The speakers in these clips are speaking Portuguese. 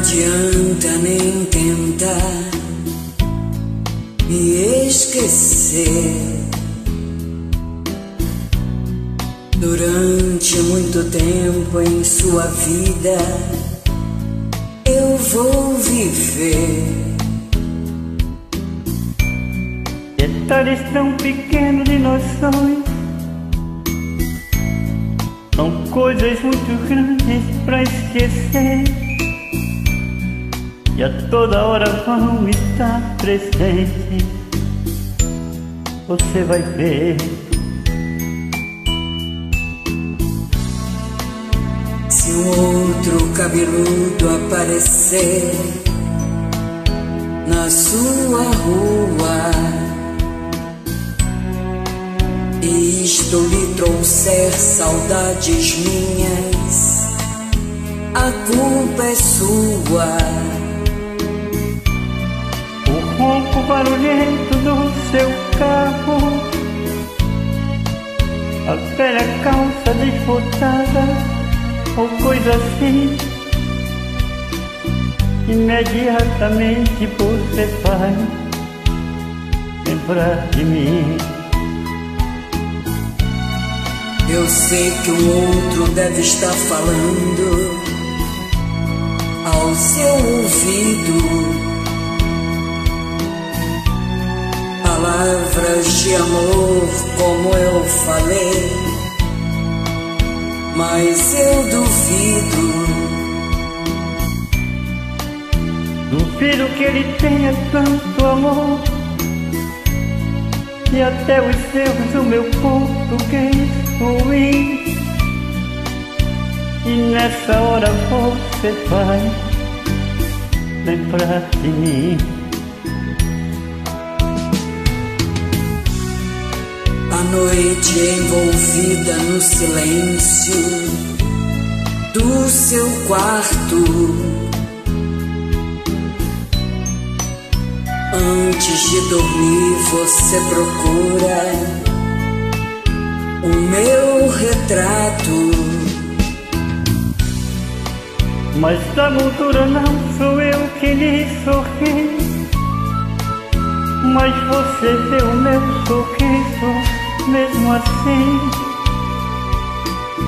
adianta nem tentar me esquecer. Durante muito tempo em sua vida eu vou viver. Detalhes tão pequenos de noções são coisas muito grandes pra esquecer. E a toda hora vão estar presentes. Você vai ver. Se um outro cabeludo aparecer na sua rua e isto lhe trouxer saudades minhas, a culpa é sua. Ronco barulhento do seu carro, a velha calça desbotada ou coisa assim, imediatamente você vai lembrar de mim. Eu sei que um outro deve estar falando ao seu ouvido. Palavras de amor, como eu falei mas eu duvido. Duvido que ele tenha tanto amor. E até os erros do meu português ruim. E nessa hora você vai lembrar de mim. A noite envolvida no silêncio do seu quarto. Antes de dormir, você procura o meu retrato. Mas da moldura não sou eu que lhe sorri. Mas você vê o meu sorriso mesmo assim.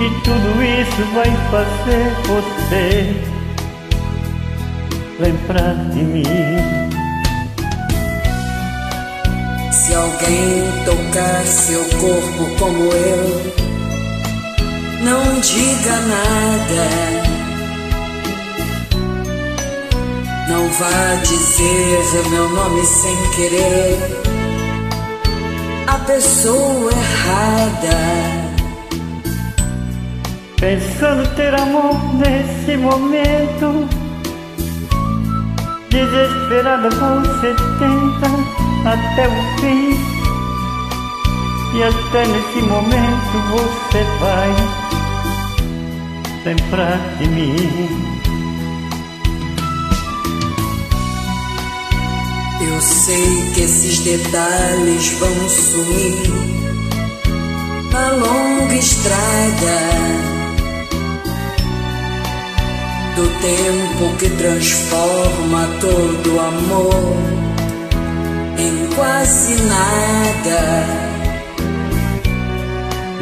E tudo isso vai fazer você lembrar de mim. Se alguém tocar seu corpo como eu, não diga nada. Não vá dizer meu nome sem querer pessoa errada. Pensando ter amor nesse momento, desesperada você tenta até o fim. E até nesse momento você vai lembrar de mim. Eu sei que esses detalhes vão sumir na longa estrada do tempo que transforma todo amor em quase nada.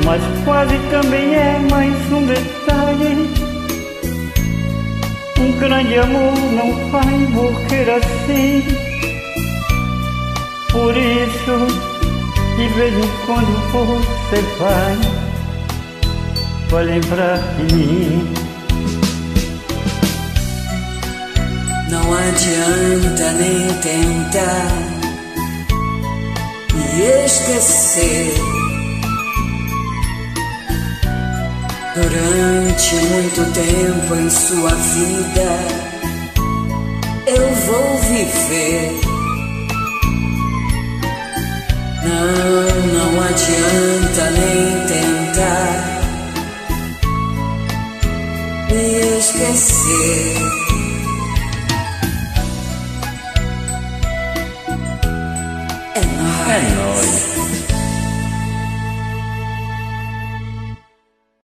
Mas quase também é mais um detalhe. Um grande amor não vai morrer assim. Por isso, de vez em quando você vai, vai lembrar de mim. Não adianta nem tentar me esquecer. Durante muito tempo em sua vida, eu vou viver não, não adianta nem tentar me esquecer.